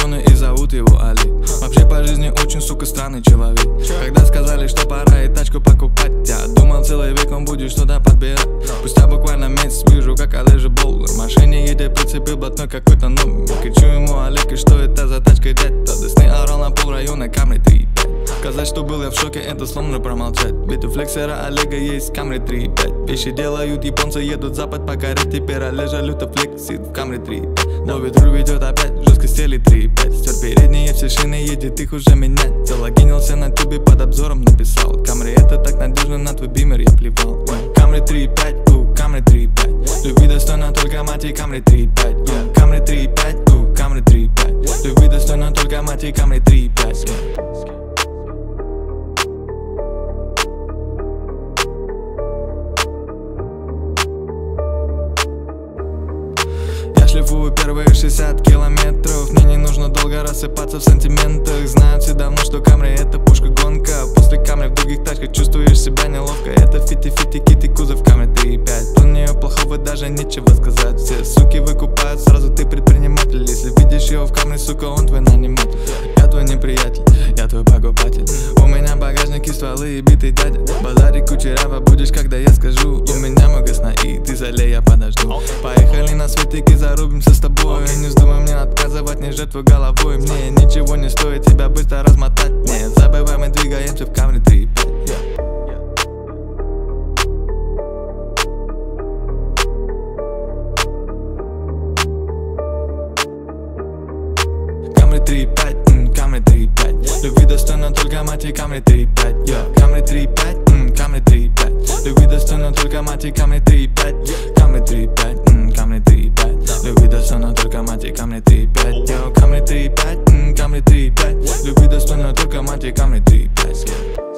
района и зовут его Али. Вообще по жизни очень, сука, странный человек. Когда сказали, что пора и тачку покупать Я думал целый век он будет что-то подбирать. Спустя буквально месяц вижу, как Олежа Боллер В машине едет, прицепил блатной какой-то номер. Кричу ему, Олег, и что это за тачка, дядь? То Дисней орал на пол района, Камри 3 Сказать, что был я в шоке, это сложно промолчать. Ведь у флексера Олега есть Камри 3.5 Вещи делают японцы, едут запад по коре Теперь Олежа люто флексит в Камри 3.5 Новый друг ведет опять, жестко все шины, едет их уже менять Залогинился на тубе, под обзором написал. Камри это так надежно, на твой бимер я плевал. Камри 3.5, у Камри 3.5 Любви достойна только мать и Камри 3.5 Камри 3.5, у Камри 3.5 Любви достойна только мать и Камри 3.5 шлифую первые 60 километров. Мне не нужно долго рассыпаться в сантиментах. Знают все давно, что Камри это пушка гонка После Камри в других тачках чувствуешь себя неловко. Это фити-фити кити кузов Камри 3.5 Про нее плохого даже нечего сказать. Все суки выкупают, сразу ты предприниматель. Если видишь его в Камри, сука, он твой наниматель. Я твой неприятель, я твой покупатель. У меня багажники, стволы и битый дядя. Базарик кучерава будешь, когда я скажу. У меня сна и ты залей, я подожду. Поехали на светик и зарубимся с тобой. Не вздумай мне отказывать, не жертвуй головой. Мне ничего не стоит тебя быстро размотать. Не забывай, мы двигаемся в Камри 3.5 yeah. Камри 3.5, Камри 3.5 Любви достойна только мать и Камри 3.5 yeah. Камри 3.5, Камри 3.5 Любви достойна только мать и Камри 3.5 Камри 3.5, Камри 3.5 Любви достойна только мать и Камри 3.5 yeah. Камри 3.5, Камри 3.5 Любви достойна только мать и Камри 3.5 yeah.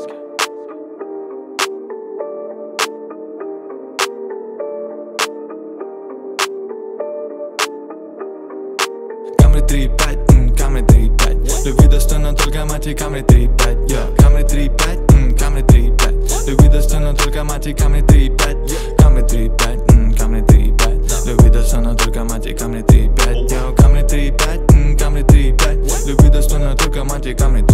Камри 3.5, Камри 3.5 Любви достойна только мать и Камри 3.5 yeah. Камри 3.5, Камри 3.5 Любви достойна только мать и Камри 3.5 manche cam ne